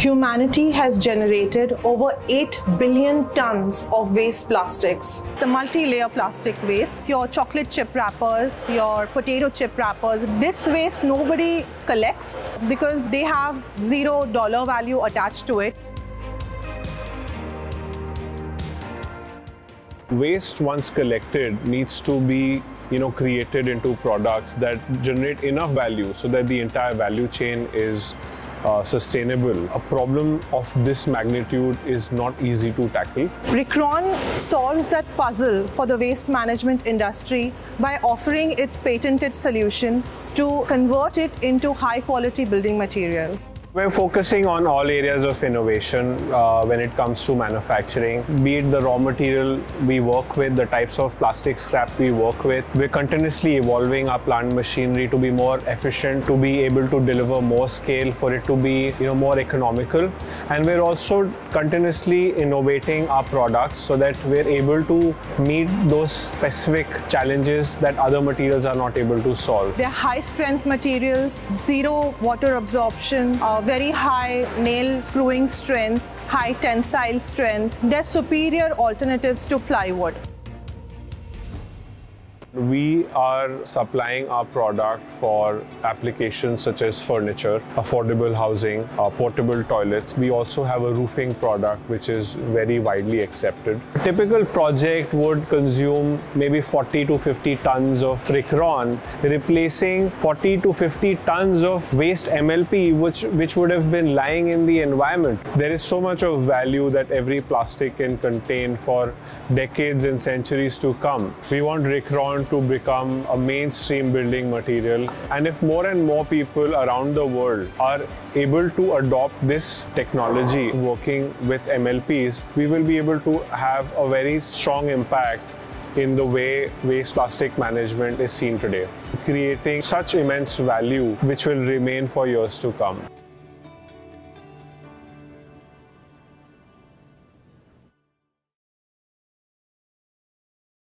humanity has generated over 8 billion tons of waste plastics. The multi-layer plastic waste, your chocolate chip wrappers, your potato chip wrappers, this waste nobody collects because they have zero dollar value attached to it. Waste once collected needs to be you know created into products that generate enough value so that the entire value chain is uh, sustainable. A problem of this magnitude is not easy to tackle. Ricron solves that puzzle for the waste management industry by offering its patented solution to convert it into high quality building material. We're focusing on all areas of innovation uh, when it comes to manufacturing, be it the raw material we work with, the types of plastic scrap we work with. We're continuously evolving our plant machinery to be more efficient, to be able to deliver more scale, for it to be you know more economical. And we're also continuously innovating our products so that we're able to meet those specific challenges that other materials are not able to solve. They're high strength materials, zero water absorption, uh, very high nail screwing strength, high tensile strength. They're superior alternatives to plywood. We are supplying our product for applications such as furniture, affordable housing, uh, portable toilets. We also have a roofing product which is very widely accepted. A typical project would consume maybe 40 to 50 tons of Ricron, replacing 40 to 50 tons of waste MLP which, which would have been lying in the environment. There is so much of value that every plastic can contain for decades and centuries to come. We want Ricron to become a mainstream building material. And if more and more people around the world are able to adopt this technology working with MLPs, we will be able to have a very strong impact in the way waste plastic management is seen today, creating such immense value which will remain for years to come.